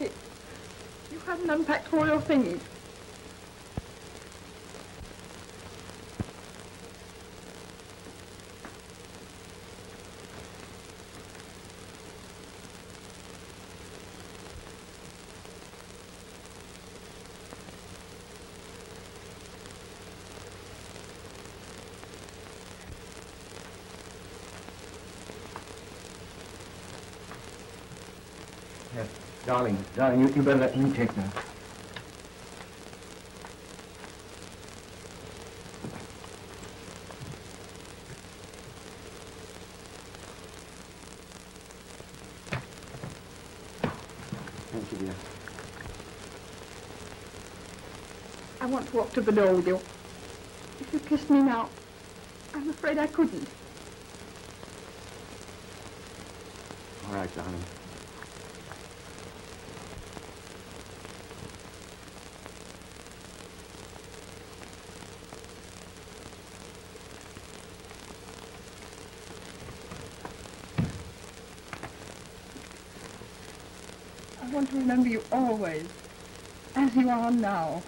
it. You hadn't unpacked all your things. Yes, darling, darling, you, you better let me take that. Thank you, dear. I want to walk to the door with you. If you kissed me now, I'm afraid I couldn't. All right, darling. I want to remember you always, as you are now.